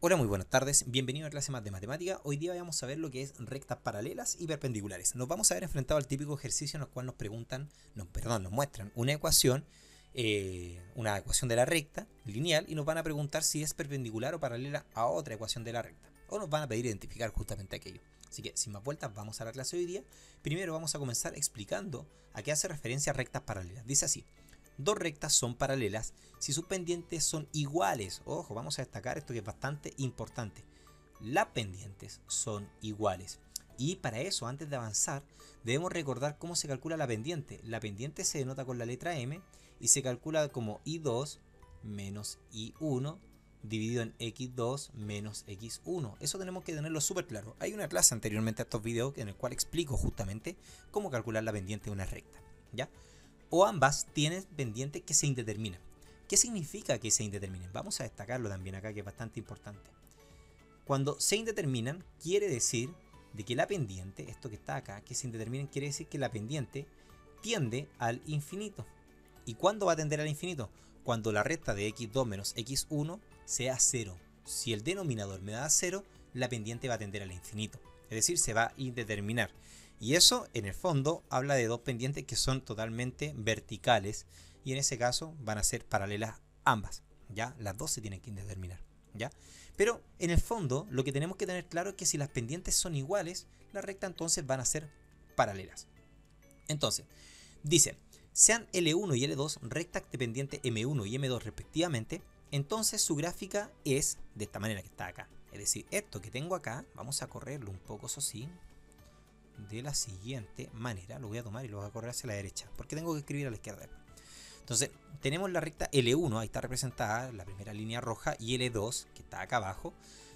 Hola, muy buenas tardes, bienvenido a clase más de matemática. Hoy día vamos a ver lo que es rectas paralelas y perpendiculares. Nos vamos a ver enfrentado al típico ejercicio en el cual nos preguntan, nos, perdón, nos muestran una ecuación, eh, una ecuación de la recta lineal y nos van a preguntar si es perpendicular o paralela a otra ecuación de la recta. O nos van a pedir identificar justamente aquello. Así que sin más vueltas vamos a la clase de hoy día. Primero vamos a comenzar explicando a qué hace referencia rectas paralelas. Dice así, dos rectas son paralelas si sus pendientes son iguales. Ojo, vamos a destacar esto que es bastante importante. Las pendientes son iguales. Y para eso, antes de avanzar, debemos recordar cómo se calcula la pendiente. La pendiente se denota con la letra M y se calcula como I2 menos I1 dividido en x2 menos x1. Eso tenemos que tenerlo súper claro. Hay una clase anteriormente a estos videos en el cual explico justamente cómo calcular la pendiente de una recta. ¿Ya? O ambas tienen pendientes que se indeterminan. ¿Qué significa que se indeterminen? Vamos a destacarlo también acá que es bastante importante. Cuando se indeterminan quiere decir de que la pendiente, esto que está acá, que se indeterminen quiere decir que la pendiente tiende al infinito. ¿Y cuándo va a tender al infinito? Cuando la recta de x2 menos x1 sea 0. Si el denominador me da 0, la pendiente va a tender al infinito. Es decir, se va a indeterminar. Y eso, en el fondo, habla de dos pendientes que son totalmente verticales y en ese caso van a ser paralelas ambas, ¿ya? Las dos se tienen que indeterminar, ¿ya? Pero en el fondo, lo que tenemos que tener claro es que si las pendientes son iguales, la recta entonces van a ser paralelas. Entonces, dice, sean L1 y L2 rectas de pendiente M1 y M2 respectivamente, entonces su gráfica es de esta manera que está acá. Es decir, esto que tengo acá, vamos a correrlo un poco, eso sí, de la siguiente manera. Lo voy a tomar y lo voy a correr hacia la derecha, porque tengo que escribir a la izquierda. Entonces, tenemos la recta L1, ahí está representada la primera línea roja, y L2, que está acá abajo.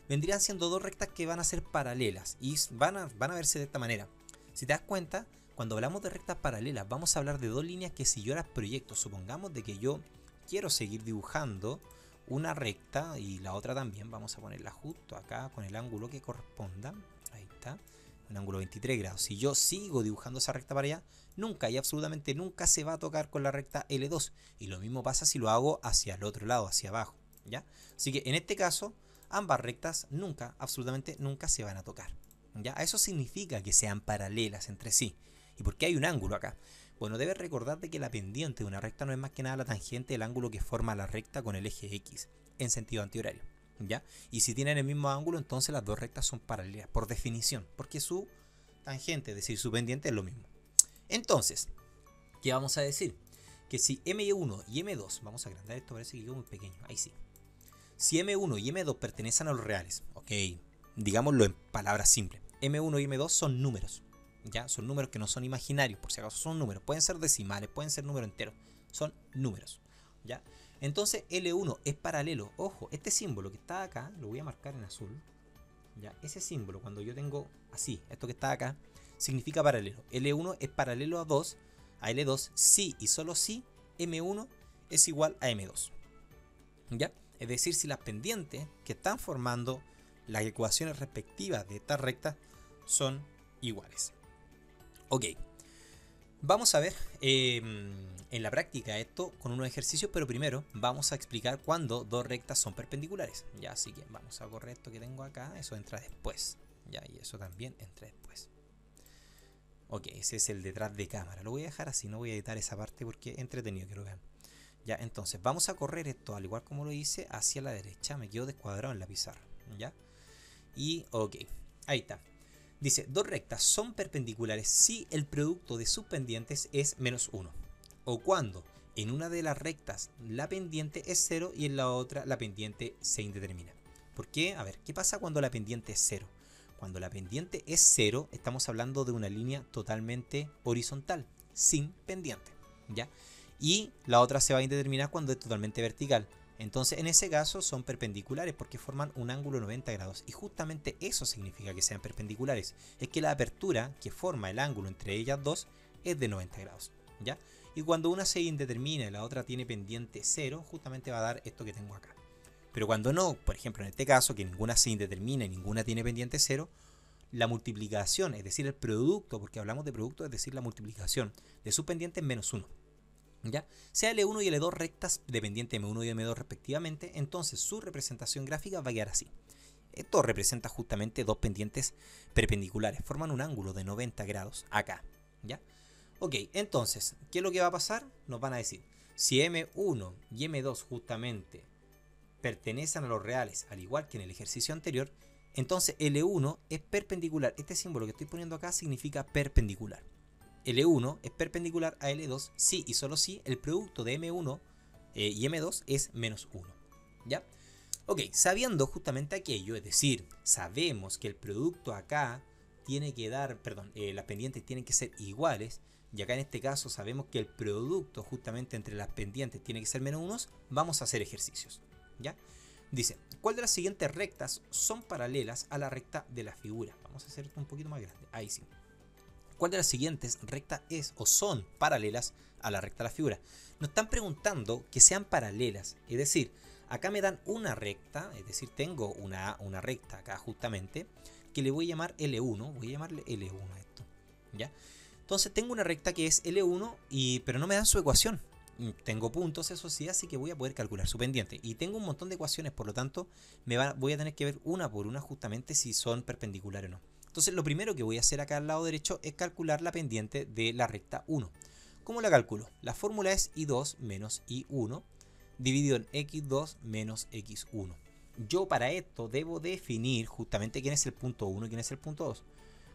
Vendrían siendo dos rectas que van a ser paralelas y van a, van a verse de esta manera. Si te das cuenta, cuando hablamos de rectas paralelas, vamos a hablar de dos líneas que si yo las proyecto, supongamos de que yo quiero seguir dibujando una recta y la otra también, vamos a ponerla justo acá con el ángulo que corresponda. Ahí está un ángulo 23 grados. Si yo sigo dibujando esa recta para allá, nunca y absolutamente nunca se va a tocar con la recta L2. Y lo mismo pasa si lo hago hacia el otro lado, hacia abajo. ¿ya? Así que en este caso, ambas rectas nunca, absolutamente nunca se van a tocar. ¿ya? Eso significa que sean paralelas entre sí. ¿Y por qué hay un ángulo acá? Bueno, debes recordarte que la pendiente de una recta no es más que nada la tangente del ángulo que forma la recta con el eje X en sentido antihorario. Y si tienen el mismo ángulo, entonces las dos rectas son paralelas, por definición, porque su tangente, es decir, su pendiente es lo mismo. Entonces, ¿qué vamos a decir? Que si M1 y M2, vamos a agrandar esto, parece que quedó muy pequeño, ahí sí. Si M1 y M2 pertenecen a los reales, ok, digámoslo en palabras simples, M1 y M2 son números, ¿ya? Son números que no son imaginarios, por si acaso son números, pueden ser decimales, pueden ser números enteros, son números, ¿ya? Entonces L1 es paralelo. Ojo, este símbolo que está acá, lo voy a marcar en azul. Ya, ese símbolo, cuando yo tengo así, esto que está acá, significa paralelo. L1 es paralelo a 2, a L2, si y solo si M1 es igual a M2. ¿Ya? Es decir, si las pendientes que están formando las ecuaciones respectivas de esta recta son iguales. Ok. Vamos a ver em, en la práctica esto con unos ejercicios, pero primero vamos a explicar cuándo dos rectas son perpendiculares. Ya, así que vamos a correr esto que tengo acá, eso entra después. Ya, y eso también entra después. Ok, ese es el detrás de cámara. Lo voy a dejar así, no voy a editar esa parte porque es entretenido que lo. Ya, entonces vamos a correr esto al igual como lo hice hacia la derecha. Me quedo descuadrado en la pizarra. Ya. Y ok, ahí está. Dice, dos rectas son perpendiculares si el producto de sus pendientes es menos 1. O cuando en una de las rectas la pendiente es 0 y en la otra la pendiente se indetermina. ¿Por qué? A ver, ¿qué pasa cuando la pendiente es 0? Cuando la pendiente es 0, estamos hablando de una línea totalmente horizontal, sin pendiente. ¿Ya? Y la otra se va a indeterminar cuando es totalmente vertical. Entonces, en ese caso son perpendiculares porque forman un ángulo 90 grados. Y justamente eso significa que sean perpendiculares. Es que la apertura que forma el ángulo entre ellas dos es de 90 grados. ¿Ya? Y cuando una se indetermina y la otra tiene pendiente 0, justamente va a dar esto que tengo acá. Pero cuando no, por ejemplo en este caso, que ninguna se indetermina y ninguna tiene pendiente 0, la multiplicación, es decir, el producto, porque hablamos de producto, es decir, la multiplicación de su pendiente es menos 1. ¿Ya? Sea L1 y L2 rectas dependientes M1 y M2 respectivamente, entonces su representación gráfica va a quedar así. Esto representa justamente dos pendientes perpendiculares, forman un ángulo de 90 grados acá, ¿ya? Ok, entonces, ¿qué es lo que va a pasar? Nos van a decir, si M1 y M2 justamente pertenecen a los reales, al igual que en el ejercicio anterior, entonces L1 es perpendicular. Este símbolo que estoy poniendo acá significa perpendicular. L1 es perpendicular a L2 si y solo si el producto de M1 eh, y M2 es menos 1. ¿Ya? Ok, sabiendo justamente aquello, es decir, sabemos que el producto acá tiene que dar, perdón, eh, las pendientes tienen que ser iguales, y acá en este caso sabemos que el producto justamente entre las pendientes tiene que ser menos 1, vamos a hacer ejercicios. ¿Ya? Dice, ¿cuál de las siguientes rectas son paralelas a la recta de la figura? Vamos a hacer esto un poquito más grande. Ahí sí. ¿Cuál de las siguientes rectas es o son paralelas a la recta de la figura? Nos están preguntando que sean paralelas. Es decir, acá me dan una recta, es decir, tengo una, una recta acá justamente, que le voy a llamar L1. Voy a llamarle L1 a esto. ¿Ya? Entonces tengo una recta que es L1, y, pero no me dan su ecuación. Tengo puntos, eso sí, así que voy a poder calcular su pendiente. Y tengo un montón de ecuaciones, por lo tanto, me voy a tener que ver una por una justamente si son perpendiculares o no. Entonces, lo primero que voy a hacer acá al lado derecho es calcular la pendiente de la recta 1. ¿Cómo la calculo? La fórmula es i2 menos i1 dividido en x2 menos x1. Yo para esto debo definir justamente quién es el punto 1 y quién es el punto 2.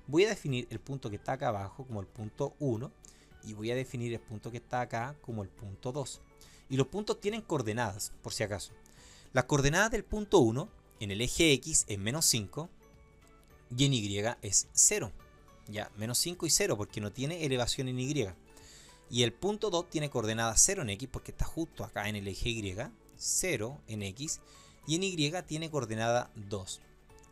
Voy a definir el punto que está acá abajo como el punto 1 y voy a definir el punto que está acá como el punto 2. Y los puntos tienen coordenadas, por si acaso. Las coordenadas del punto 1 en el eje X es menos 5 y en Y es 0. Ya, menos 5 y 0 porque no tiene elevación en Y. Y el punto 2 tiene coordenadas 0 en X porque está justo acá en el eje Y, 0 en X, y en Y tiene coordenada 2.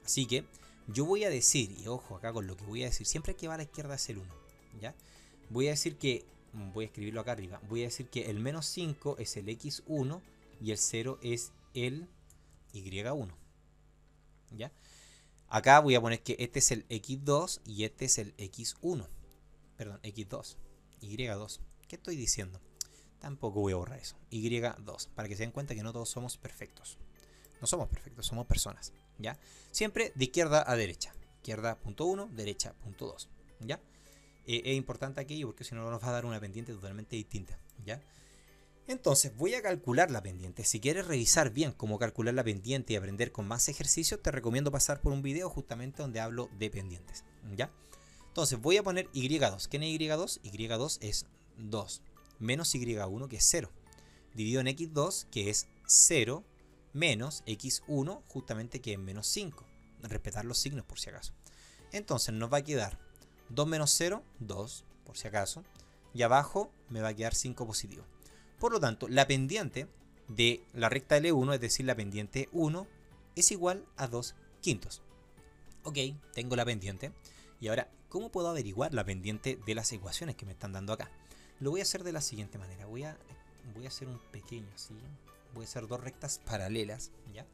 Así que yo voy a decir, y ojo acá con lo que voy a decir, siempre que va a la izquierda es el 1. ¿ya? voy a decir que, mm, voy a escribirlo acá arriba, voy a decir que el menos 5 es el x1 y el 0 es el y1. ¿Ya? Acá voy a poner que este es el x2 y este es el x1. Perdón, x2, y2. ¿Qué estoy diciendo? Tampoco voy a borrar eso. Y2, para que se den cuenta que no todos somos perfectos. No somos perfectos, somos personas. ¿Ya? Siempre de izquierda a derecha. Izquierda punto 1, derecha punto 2. ¿Ya? Eh, es importante aquello porque si no nos va a dar una pendiente totalmente distinta. ¿ya? Entonces voy a calcular la pendiente. Si quieres revisar bien cómo calcular la pendiente y aprender con más ejercicios, te recomiendo pasar por un video justamente donde hablo de pendientes. ¿ya? Entonces voy a poner y2. ¿Qué es y2? y2 es 2 menos y1 que es 0. Dividido en x2 que es 0 menos x1 justamente que es menos 5. Respetar los signos por si acaso. Entonces nos va a quedar 2 menos 0, 2, por si acaso. Y abajo me va a quedar 5 positivo. Por lo tanto, la pendiente de la recta L1, es decir, la pendiente 1, es igual a 2 quintos. Ok, tengo la pendiente. Y ahora, ¿cómo puedo averiguar la pendiente de las ecuaciones que me están dando acá? Lo voy a hacer de la siguiente manera. Voy a, voy a hacer un pequeño así. Voy a hacer dos rectas paralelas, ¿ya?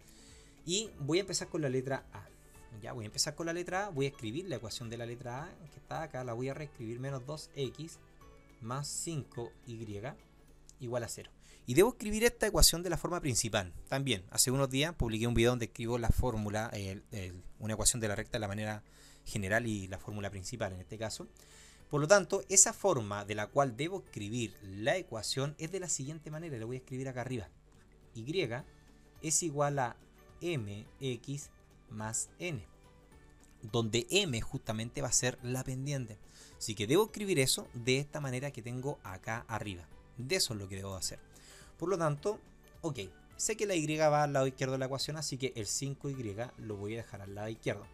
Y voy a empezar con la letra A. Ya voy a empezar con la letra A, voy a escribir la ecuación de la letra A, que está acá, la voy a reescribir menos 2x más 5y igual a 0. Y debo escribir esta ecuación de la forma principal. También, hace unos días publiqué un video donde escribo la fórmula, una ecuación de la recta de la manera general y la fórmula principal en este caso. Por lo tanto, esa forma de la cual debo escribir la ecuación es de la siguiente manera. La voy a escribir acá arriba. Y es igual a mx más n, donde m justamente va a ser la pendiente. Así que debo escribir eso de esta manera que tengo acá arriba. De eso es lo que debo hacer. Por lo tanto, ok, sé que la y va al lado izquierdo de la ecuación, así que el 5y lo voy a dejar al lado izquierdo.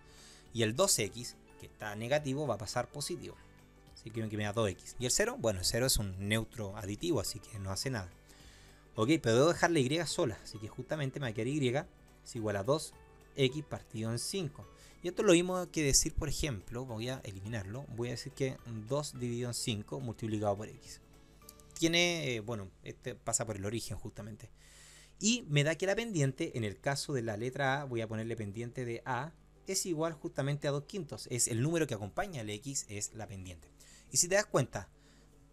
Y el 2x, que está negativo, va a pasar positivo. Así que me da 2x. Y el 0, bueno, el 0 es un neutro aditivo, así que no hace nada. Ok, pero debo dejar la y sola, así que justamente me va a quedar y es igual a 2 x partido en 5. Y esto lo mismo que decir, por ejemplo, voy a eliminarlo, voy a decir que 2 dividido en 5 multiplicado por x. Tiene, eh, bueno, este pasa por el origen justamente. Y me da que la pendiente, en el caso de la letra A, voy a ponerle pendiente de A, es igual justamente a 2 quintos. Es el número que acompaña al x, es la pendiente. Y si te das cuenta,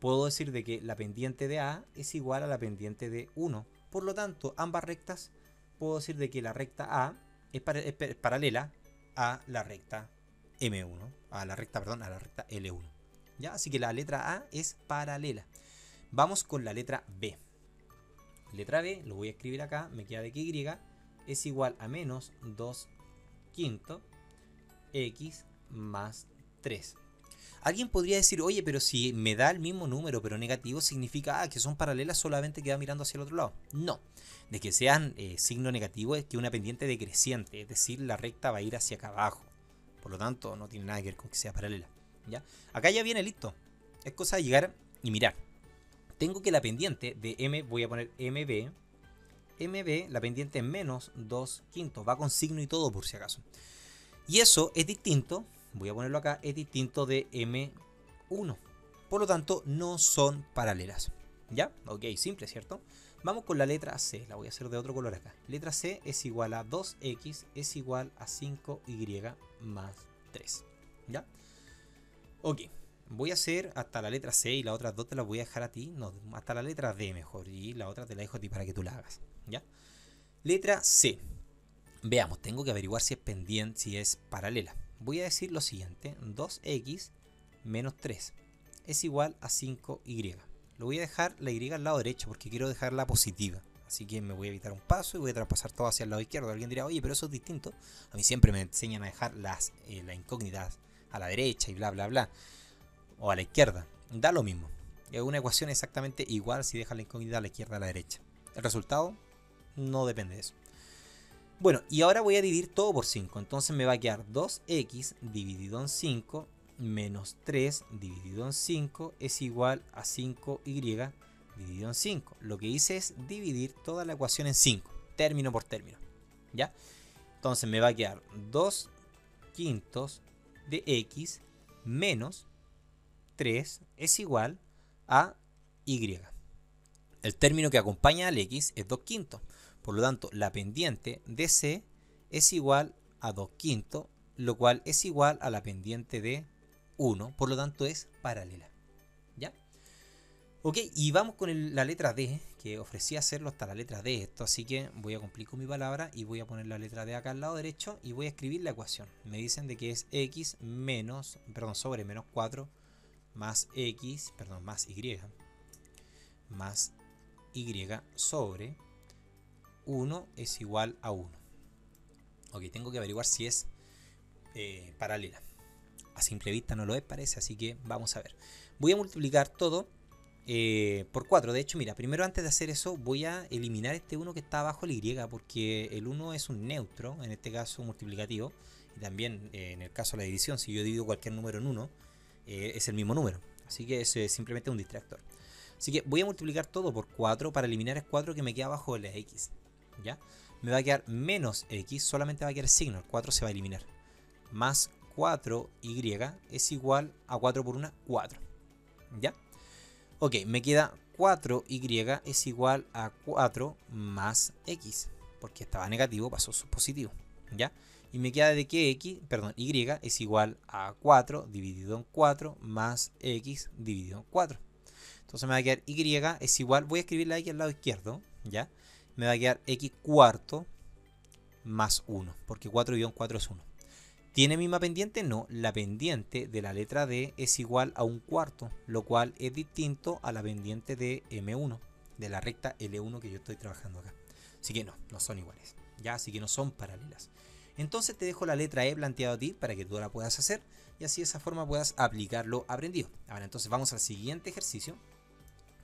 puedo decir de que la pendiente de A es igual a la pendiente de 1. Por lo tanto, ambas rectas, puedo decir de que la recta A es, paralela a la recta M1, a la recta, perdón, a la recta L1. ¿Ya? Así que la letra A es paralela. Vamos con la letra B. Letra B, lo voy a escribir acá, me queda de que Y es igual a menos 2 quinto X más 3. Alguien podría decir, oye, pero si me da el mismo número pero negativo, significa ah, que son paralelas solamente que va mirando hacia el otro lado. No, de que sean eh, signo negativo es que una pendiente decreciente, es decir, la recta va a ir hacia acá abajo. Por lo tanto, no tiene nada que ver con que sea paralela. ¿ya? Acá ya viene listo. Es cosa de llegar y mirar. Tengo que la pendiente de M, voy a poner MB. MB, la pendiente es menos 2 quintos. Va con signo y todo por si acaso. Y eso es distinto, voy a ponerlo acá, es distinto de M1. Por lo tanto, no son paralelas. ¿Ya? Ok, simple, ¿cierto? Vamos con la letra C, la voy a hacer de otro color acá. Letra C es igual a 2x es igual a 5y más 3. ¿Ya? Ok, voy a hacer hasta la letra C y la otra dos te las voy a dejar a ti. No, hasta la letra D mejor. Y la otra te la dejo a ti para que tú la hagas. ¿Ya? Letra C. Veamos, tengo que averiguar si es pendiente, si es paralela. Voy a decir lo siguiente. 2x menos 3 es igual a 5y. Lo voy a dejar la Y al lado derecho porque quiero dejarla positiva. Así que me voy a evitar un paso y voy a traspasar todo hacia el lado izquierdo. Alguien dirá, oye, pero eso es distinto. A mí siempre me enseñan a dejar las, eh, la incógnita a la derecha y bla, bla, bla. O a la izquierda. Da lo mismo. Es una ecuación exactamente igual si dejas la incógnita a la izquierda o a la derecha. El resultado no depende de eso. Bueno, y ahora voy a dividir todo por 5. Entonces me va a quedar 2x dividido en 5 menos 3 dividido en 5 es igual a 5y dividido en 5. Lo que hice es dividir toda la ecuación en 5, término por término. ¿Ya? Entonces me va a quedar 2 quintos de x menos 3 es igual a y. El término que acompaña al x es 2 quintos. Por lo tanto, la pendiente de c es igual a 2 quintos, lo cual es igual a la pendiente de 1, por lo tanto es paralela. ¿Ya? Ok, y vamos con la letra D, que ofrecía hacerlo hasta la letra D esto, así que voy a cumplir con mi palabra y voy a poner la letra D acá al lado derecho y voy a escribir la ecuación. Me dicen de que es x menos, perdón, sobre menos 4 más x, perdón, más y, más y sobre 1 es igual a 1. Ok, tengo que averiguar si es eh, paralela a simple vista no lo es, parece, así que vamos a ver. Voy a multiplicar todo eh, por 4. De hecho, mira, primero antes de hacer eso voy a eliminar este 1 que está abajo el Y, porque el 1 es un neutro, en este caso multiplicativo, y también eh, en el caso de la división, si yo divido cualquier número en 1, eh, es el mismo número. Así que es simplemente un distractor. Así que voy a multiplicar todo por 4 para eliminar el 4 que me queda abajo de la X. ¿Ya? Me va a quedar menos X, solamente va a quedar signo, el 4 se va a eliminar. Más 4y es igual a 4 por 1, 4. ¿Ya? Ok, me queda 4y es igual a 4 más x. Porque estaba negativo, pasó positivo. ¿Ya? Y me queda de que x, perdón, y es igual a 4 dividido en 4 más x dividido en 4. Entonces me va a quedar y es igual, voy a escribir la x al lado izquierdo, ¿ya? Me va a quedar x cuarto más 1, porque 4 dividido en 4 es 1. ¿Tiene misma pendiente? No, la pendiente de la letra D es igual a un cuarto, lo cual es distinto a la pendiente de M1, de la recta L1 que yo estoy trabajando acá. Así que no, no son iguales, ya, así que no son paralelas. Entonces te dejo la letra E planteada a ti para que tú la puedas hacer y así de esa forma puedas aplicar lo aprendido. Ahora entonces vamos al siguiente ejercicio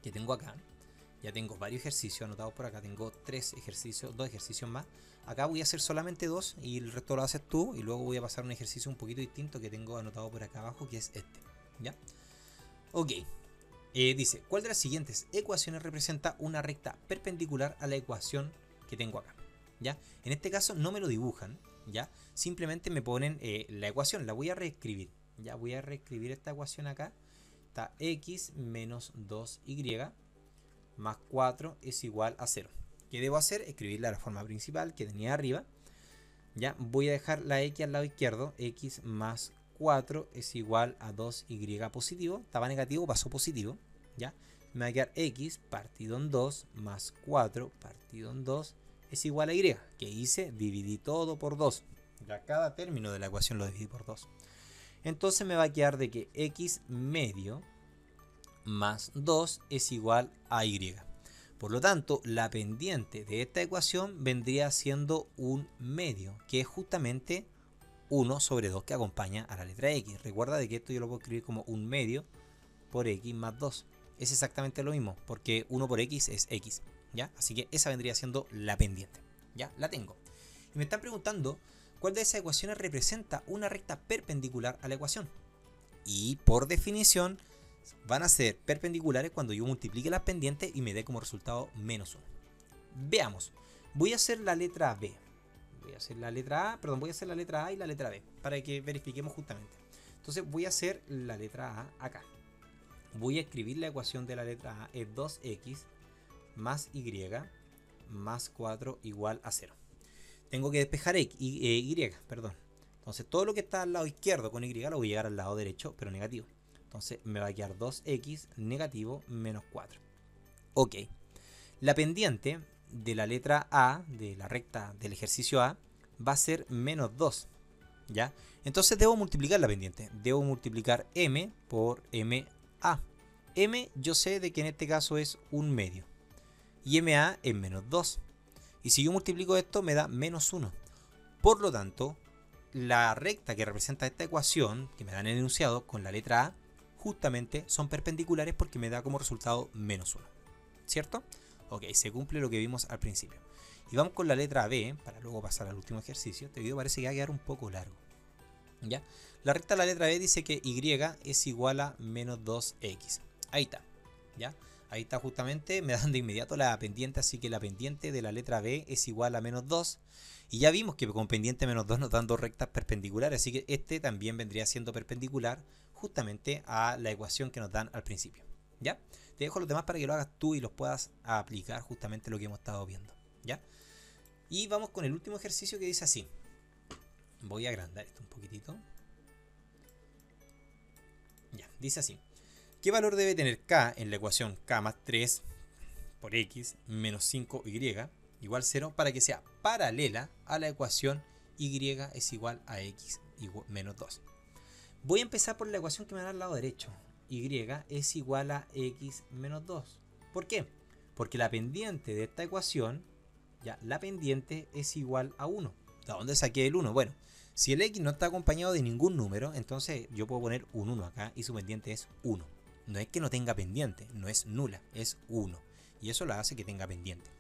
que tengo acá. Ya tengo varios ejercicios anotados por acá, tengo tres ejercicios, dos ejercicios más Acá voy a hacer solamente dos y el resto lo haces tú. Y luego voy a pasar un ejercicio un poquito distinto que tengo anotado por acá abajo, que es este. ¿Ya? Ok. Eh, dice, ¿cuál de las siguientes ecuaciones representa una recta perpendicular a la ecuación que tengo acá? ¿Ya? En este caso no me lo dibujan, ¿ya? Simplemente me ponen eh, la ecuación, la voy a reescribir. Ya voy a reescribir esta ecuación acá. Está x menos 2y más 4 es igual a 0. ¿Qué debo hacer? Escribirla de la forma principal que tenía arriba. Ya, voy a dejar la x al lado izquierdo. x más 4 es igual a 2y positivo. Estaba negativo, pasó positivo. Ya, me va a quedar x partido en 2 más 4 partido en 2 es igual a y. que hice? Dividí todo por 2. Ya cada término de la ecuación lo dividí por 2. Entonces me va a quedar de que x medio más 2 es igual a y. Por lo tanto, la pendiente de esta ecuación vendría siendo un medio, que es justamente 1 sobre 2 que acompaña a la letra x. Recuerda de que esto yo lo puedo escribir como un medio por x más 2. Es exactamente lo mismo, porque 1 por x es x. ¿ya? Así que esa vendría siendo la pendiente. ¿ya? La tengo. Y me están preguntando cuál de esas ecuaciones representa una recta perpendicular a la ecuación. Y por definición van a ser perpendiculares cuando yo multiplique las pendientes y me dé como resultado menos 1. Veamos. Voy a hacer la letra B. Voy a hacer la letra A, perdón, voy a hacer la letra A y la letra B para que verifiquemos justamente. Entonces voy a hacer la letra A acá. Voy a escribir la ecuación de la letra A es 2x más y más 4 igual a 0. Tengo que despejar y, y, y, perdón. Entonces todo lo que está al lado izquierdo con y lo voy a llegar al lado derecho, pero negativo. Entonces me va a quedar 2x negativo menos 4. Ok. La pendiente de la letra A, de la recta del ejercicio A, va a ser menos 2. ¿Ya? Entonces debo multiplicar la pendiente. Debo multiplicar m por ma. m yo sé de que en este caso es un medio. Y ma es menos 2. Y si yo multiplico esto me da menos 1. Por lo tanto, la recta que representa esta ecuación, que me da en el enunciado, con la letra A, justamente son perpendiculares porque me da como resultado menos 1. ¿Cierto? Ok, se cumple lo que vimos al principio. Y vamos con la letra B, para luego pasar al último ejercicio. Este video parece que va a quedar un poco largo. ¿Ya? La recta de la letra B dice que Y es igual a menos 2X. Ahí está. ¿Ya? Ahí está justamente, me dan de inmediato la pendiente, así que la pendiente de la letra B es igual a menos 2. Y ya vimos que con pendiente menos 2 nos dan dos rectas perpendiculares, así que este también vendría siendo perpendicular justamente a la ecuación que nos dan al principio. ¿Ya? Te dejo los demás para que lo hagas tú y los puedas aplicar justamente lo que hemos estado viendo. ¿Ya? Y vamos con el último ejercicio que dice así. Voy a agrandar esto un poquitito. Ya, dice así. ¿Qué valor debe tener k en la ecuación k más 3 por x menos 5y igual 0 para que sea paralela a la ecuación y es igual a x menos 2? Voy a empezar por la ecuación que me da al lado derecho. Y es igual a x menos 2. ¿Por qué? Porque la pendiente de esta ecuación, ya, la pendiente es igual a 1. ¿De dónde saqué el 1? Bueno, si el x no está acompañado de ningún número, entonces yo puedo poner un 1 acá y su pendiente es 1. No es que no tenga pendiente, no es nula, es 1. Y eso lo hace que tenga pendiente.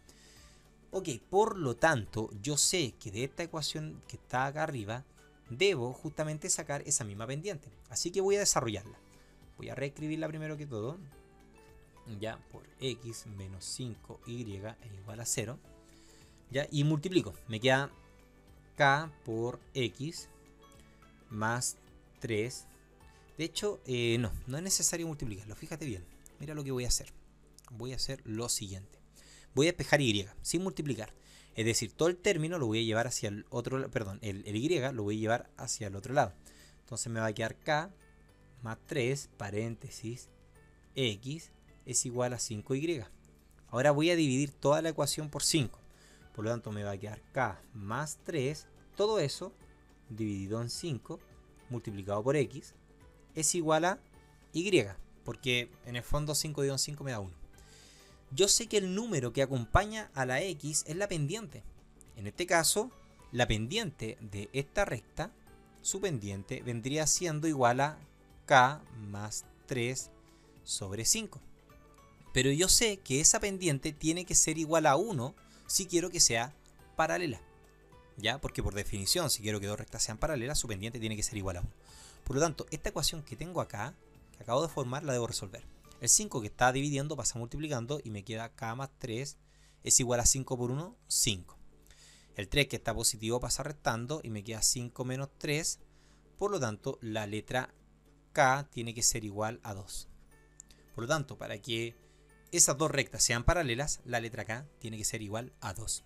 Ok, por lo tanto, yo sé que de esta ecuación que está acá arriba, debo justamente sacar esa misma pendiente. Así que voy a desarrollarla. Voy a reescribirla primero que todo. Ya por x menos 5y es igual a 0. Ya, y multiplico. Me queda k por x más 3. De hecho, eh, no, no es necesario multiplicarlo. Fíjate bien. Mira lo que voy a hacer. Voy a hacer lo siguiente. Voy a despejar y sin multiplicar. Es decir, todo el término lo voy a llevar hacia el otro, perdón, el, Y lo voy a llevar hacia el otro lado. Entonces me va a quedar K más 3, paréntesis, X es igual a 5Y. Ahora voy a dividir toda la ecuación por 5. Por lo tanto me va a quedar K más 3, todo eso dividido en 5, multiplicado por X, es igual a Y. Porque en el fondo 5 dividido en 5 me da 1 yo sé que el número que acompaña a la x es la pendiente. En este caso, la pendiente de esta recta, su pendiente, vendría siendo igual a k más 3 sobre 5. Pero yo sé que esa pendiente tiene que ser igual a 1 si quiero que sea paralela. ¿Ya? Porque por definición, si quiero que dos rectas sean paralelas, su pendiente tiene que ser igual a 1. Por lo tanto, esta ecuación que tengo acá, que acabo de formar, la debo resolver. El 5 que está dividiendo pasa multiplicando y me queda k más 3 es igual a 5 por 1, 5. El 3 que está positivo pasa restando y me queda 5 menos 3. Por lo tanto, la letra K tiene que ser igual a 2. Por lo tanto, para que esas dos rectas sean paralelas, la letra K tiene que ser igual a 2.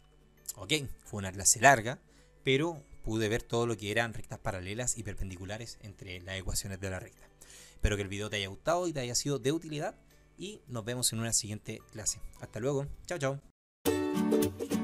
Ok, fue una clase larga, pero pude ver todo lo que eran rectas paralelas y perpendiculares entre las ecuaciones de la recta. Espero que el video te haya gustado y te haya sido de utilidad y nos vemos en una siguiente clase. Hasta luego. Chao, chao.